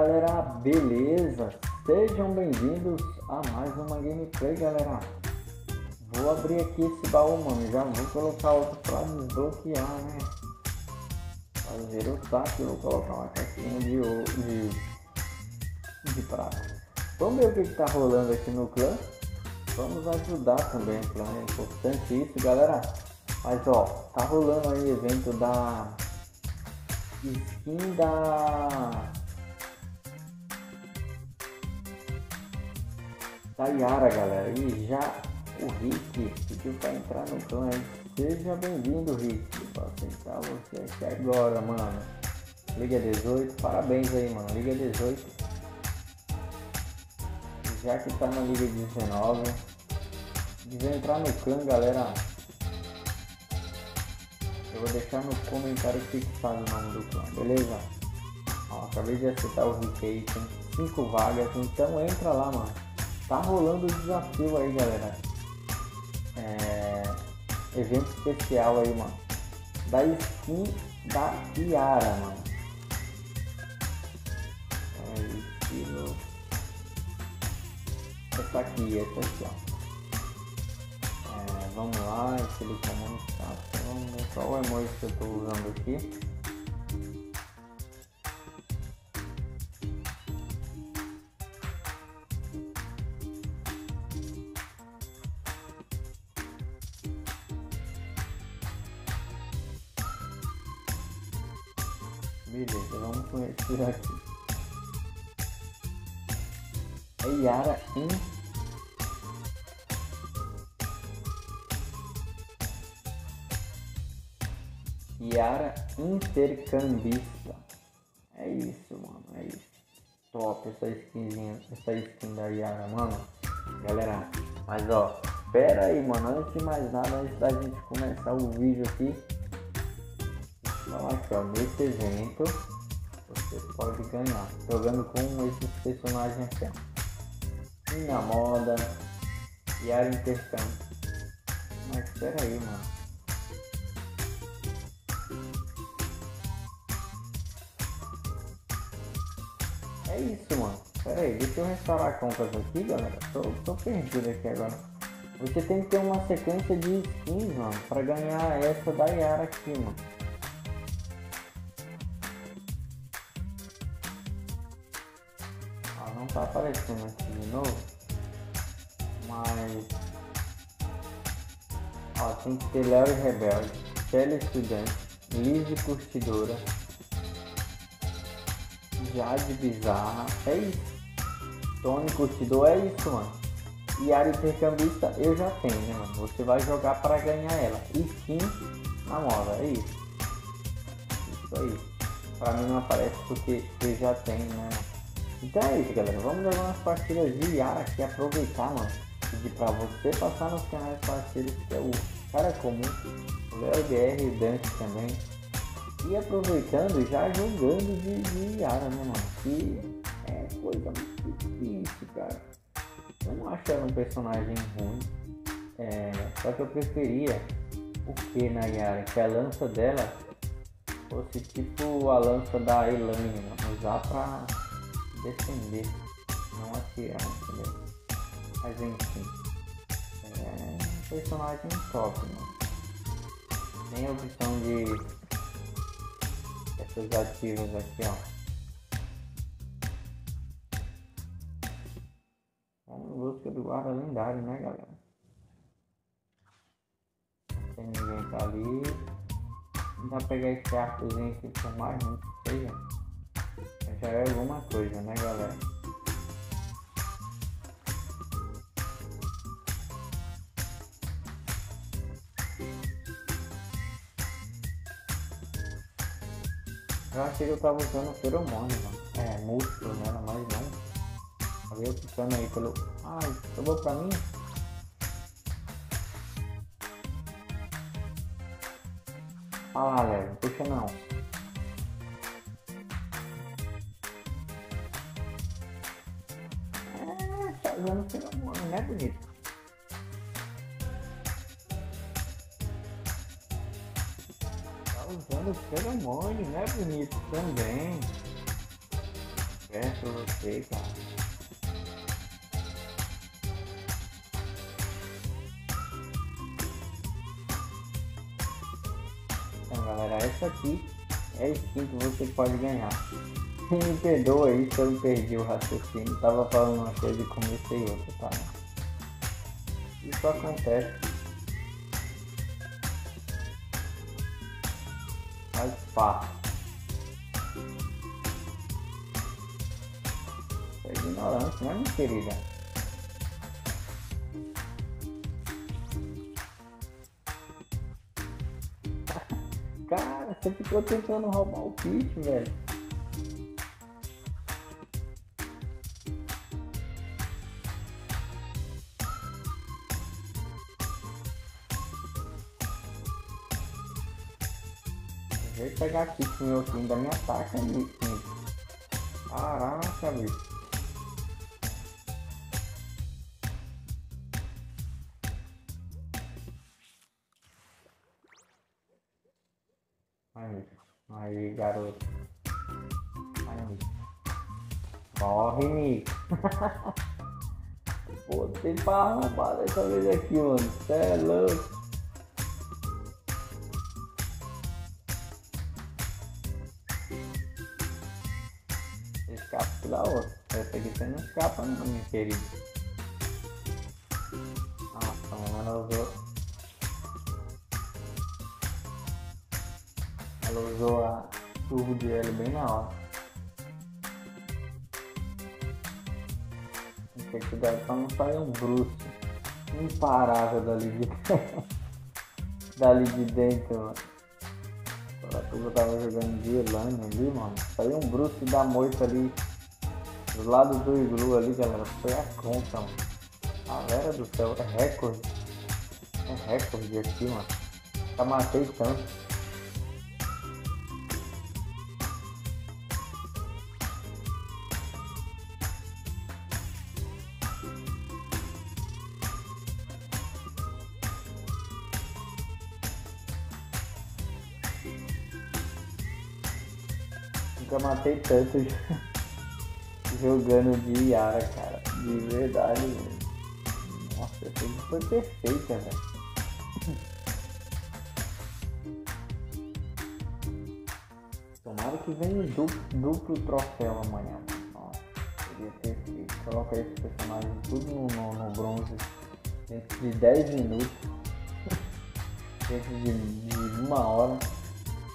Galera, beleza? Sejam bem-vindos a mais uma gameplay galera. Vou abrir aqui esse baú, mano. Já vou colocar outro pra desbloquear, né? Fazer o saque, vou colocar uma caixinha de de, de prata. Vamos ver o que, que tá rolando aqui no clã. Vamos ajudar também o clã, é importante isso, galera. Mas ó, tá rolando aí evento da skin da da Yara, galera. E já o Rick pediu pra entrar no clã. Seja bem-vindo, Rick. Vou aceitar você aqui agora, mano. Liga 18, parabéns aí, mano. Liga 18. Já que tá na Liga 19. Quiser entrar no clã, galera. Eu vou deixar no comentário fixado o nome do clã, beleza? Ó, acabei de aceitar o Rick aí, tem 5 vagas, então entra lá, mano. Tá rolando o desafio aí, galera. É... Evento especial aí, mano. Da skin da Yara, mano. É, estilo... Essa aqui, essa aqui, ó. É, vamos lá, aquele comunicação. Qual o emoji que eu tô usando aqui? Beleza, vamos conhecer aqui. É Yara em Yara intercambista. É isso, mano, é isso. Top essa skinzinha, essa skin da Yara, mano. Galera, mas ó, pera aí, mano, antes de mais nada, antes da gente começar o vídeo aqui, falar aqui, ó, nesse evento você pode ganhar jogando com esses personagens aqui. Minha moda, Yara intercâmbio. Mas espera aí, mano. É isso, mano. Pera aí, deixa eu restaurar a aqui, galera. Tô, tô perdido aqui agora. Você tem que ter uma sequência de skins, mano, pra ganhar essa da Yara aqui, mano. Tá aparecendo aqui de novo. Mas... Ó, tem que ter Léo e Rebelde, Shelly Estudante, Lizzie Curtidora, Jade Bizarra, é isso. Tony Curtidor, é isso, mano. E área intercambista eu já tenho, né, mano? Você vai jogar para ganhar ela. E skin na moda, é isso. Isso aí. Pra mim não aparece porque eu já tenho, né? Então é isso, galera. Vamos jogar umas partidas de Yara aqui, aproveitar, mano. Pedir pra você passar nos canais parceiros, que é o Cara Comum, Léo BR e Dante também. E aproveitando, já jogando de, de Yara, né, mano? Que é coisa muito difícil, cara. Eu não acho ela um personagem ruim. É, só que eu preferia o que na Yara? Que a lança dela fosse tipo a lança da Elaine, mano. Usar pra defender, não atirar, entendeu? Mas enfim. É um personagem top, mano. Tem a opção de essas ativas aqui, ó. Vamos em busca do guarda lendário, né, galera? Não tem ninguém tá ali. Dá pra pegar esse arcozinho aqui por mais muito que seja. É alguma coisa, né, galera? Eu achei que eu tava usando feromônio, mano. É, músculo nela, mas não. Alguém puxando aí pelo. Ai, sobrou pra mim? Ah Léo, puxa não. Feromônio, né, bonito? Tá usando feromônio, né, bonito? Também. Perto você, cara. Então galera, essa aqui é a skin que você pode ganhar. Me perdoa aí se eu perdi o raciocínio. Tava falando uma coisa e comecei outra, tá? Isso acontece. Faz parte. É ignorante, né, minha querida? Cara, você ficou tentando roubar o kit, velho. Vem pegar aqui que meu filho ainda me ataca ali. Caraca, bicho. Aí, aí, garoto. Aí, Morre, Nico. Pô, tem pra roubar dessa vez aqui, mano. Cê é louco. Aqui você não escapa não, minha querida. Nossa, mano, ela usou. Ela usou a turbo de L bem na hora. Tem que ter cuidado pra não sair um bruxo imparável dali de dali de dentro, mano. Eu tava jogando de Elane ali, mano. Saiu um bruxo da moita ali. Do lado do iglu ali, galera. Foi a conta, mano. Galera do céu, é recorde. É recorde aqui, mano. Já matei tanto. Nunca matei tanto jogando de Yara, cara. De verdade, velho. Nossa, essa foi perfeita, velho. Tomara que venha duplo, duplo troféu amanhã. Nossa, queria ter feito. Coloca esse personagem tudo no, no, no bronze dentro de 10 minutos. dentro de, de uma hora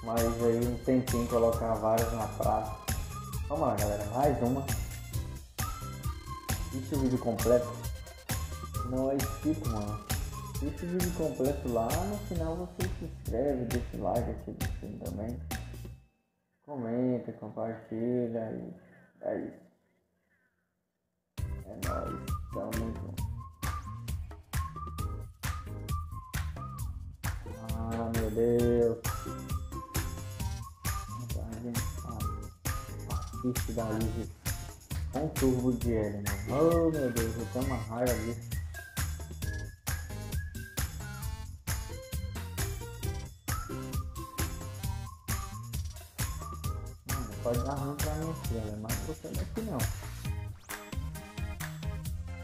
mas aí um tempinho colocar várias na prata. Vamos lá galera, mais uma. Assiste o vídeo completo. Não é inscrito, mano. Assiste o vídeo completo lá, no final você se inscreve, deixa o like aqui do também. Comenta, compartilha e é isso. É nóis, tamo junto. Ah meu Deus. assiste da Live com turbo de L, mano. Oh meu Deus, eu tenho uma raiva disso. Mano, pode dar ruim pra minha filha, mas você não é aqui não.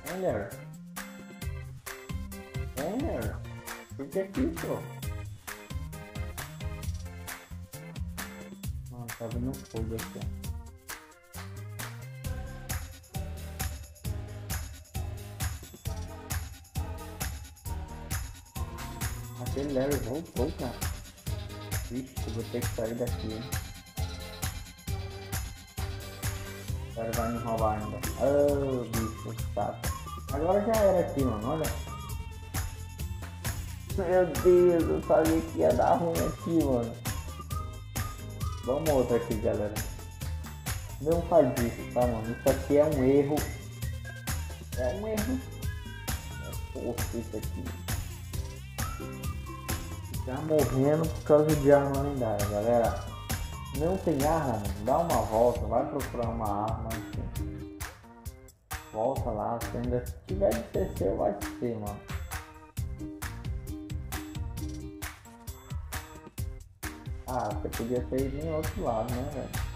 Hein, Larry? Hein, Larry? Fica aqui, pô. Mano, tá vindo fogo aqui, ó. Aquele Larry voltou, cara. Vixe, eu vou ter que sair daqui. O cara vai me roubar ainda. Oh, bicho, chato. Agora já era aqui, mano, olha. Meu Deus, eu sabia que ia dar ruim aqui, mano. Vamos outra aqui, galera. Não faz isso, tá, mano? Isso aqui é um erro. É um erro. É força isso aqui. Tá morrendo por causa de arma lendária, galera. Não tem arma, dá uma volta, vai procurar uma arma, enfim. Volta lá, se ainda tiver de CC, vai ser, mano. Ah, você podia ter ido em outro lado, né, velho?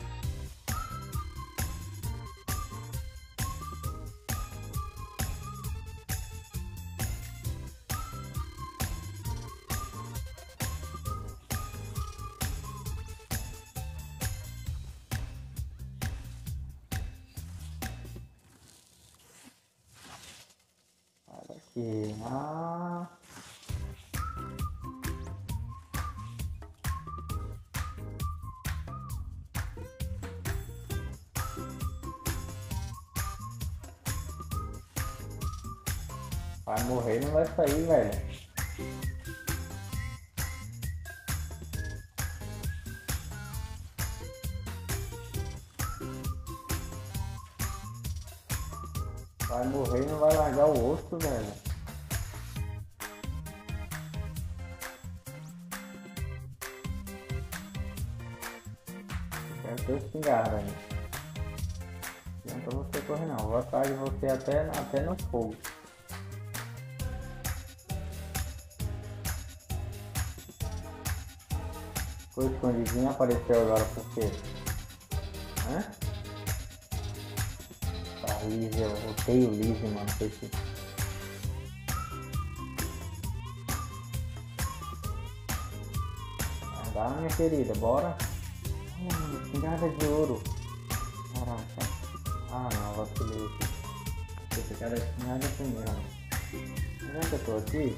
Vai morrer não vai sair, velho. Vai morrer não vai largar o osso, velho. Quero ter espingarda aí. Não adianta você correr não. Vou atrás de você até, até no fogo. Ficou escondidinho apareceu agora por quê? Hã? Liz, eu odeio Liz, mano. Esse... Dá, minha querida, bora. Hum, espingarda de ouro. Caraca. Ah, não, vacilei aqui. Esse cara é espingarda primeiro. Já que eu tô aqui,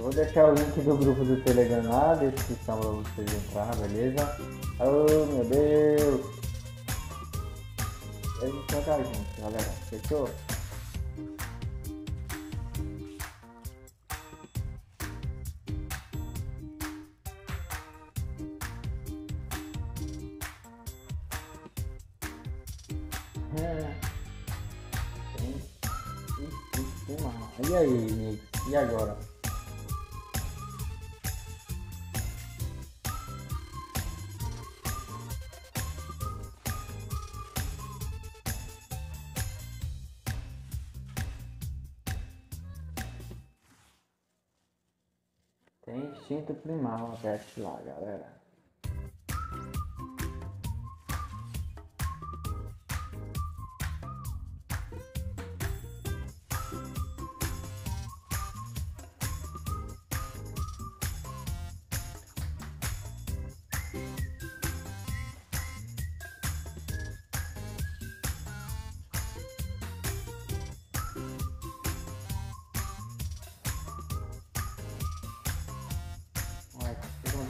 eu vou deixar o link do grupo do Telegram na descrição pra vocês entrar, beleza? Oh, meu Deus! a gente jogar junto, galera. Fechou? Tem instinto primal aberto lá, galera.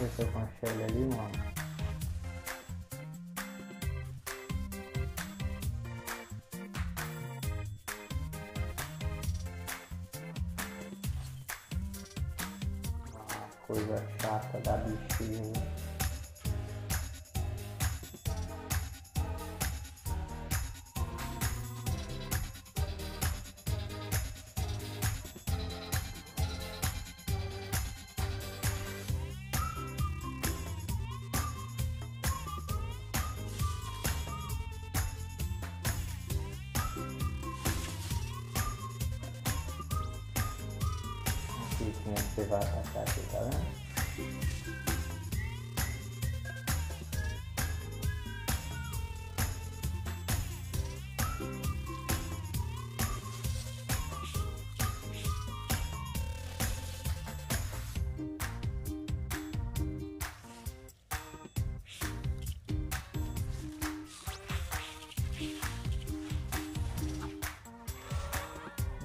Aconteceu com a Shelly ali, mano? Coisa chata da bichinha. Né, você vai atacar aqui, tá vendo?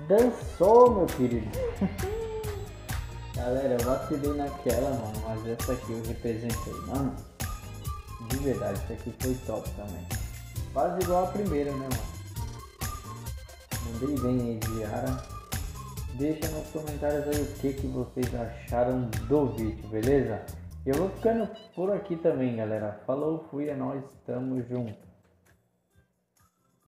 Dançou, meu querido. Galera, eu vacilei naquela, mano, mas essa aqui eu representei, mano. De verdade, essa aqui foi top também. Quase igual a primeira, né, mano? Mandei bem aí, Diara. Deixa nos comentários aí o que, que vocês acharam do vídeo, beleza? Eu vou ficando por aqui também, galera. Falou, fui, é nóis, tamo junto.